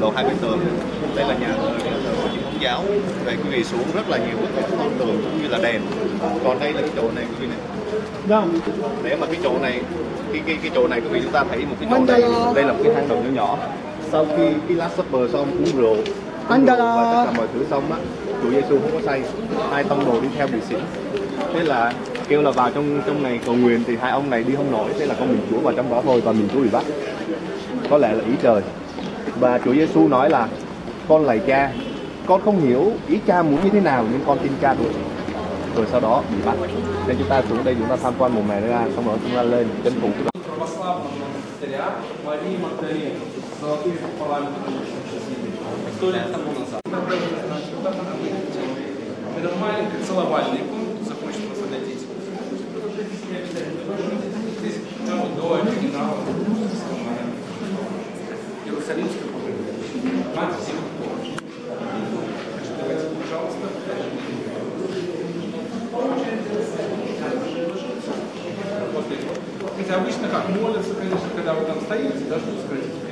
độ hai bên tường đây là nhà thờ của chính thống giáo. Về quý vị xuống rất là nhiều bức tượng tôn tường cũng như là đèn. Còn đây là cái chỗ này quý vị này. Đâu? để mà cái chỗ này cái cái cái chỗ này quý vị chúng ta thấy một cái chỗ này đây. Là một cái hang động nhỏ nhỏ. Sau khi cái last supper xong uống rượu uống rượu và tất cả mọi thứ xong á Chúa Giêsu không có say. Hai tông đồ đi theo bị xỉn. Thế là kêu là vào trong trong này cầu nguyện thì hai ông này đi không nổi thế là con mình Chúa vào trong đó thôi và mình Chúa bị bắt có lẽ là ý trời và Chúa Giêsu nói là con lạy cha con không hiểu ý cha muốn như thế nào nhưng con tin cha được rồi sau đó bị bắt nên chúng ta xuống đây chúng ta tham quan một mè ra xong rồi chúng ta lên chân thủ cái православного монастыря Марии Магдалины, золотых Что давайте, пожалуйста, Хотя обычно как молятся, конечно, когда вы там стоите, даже не скажите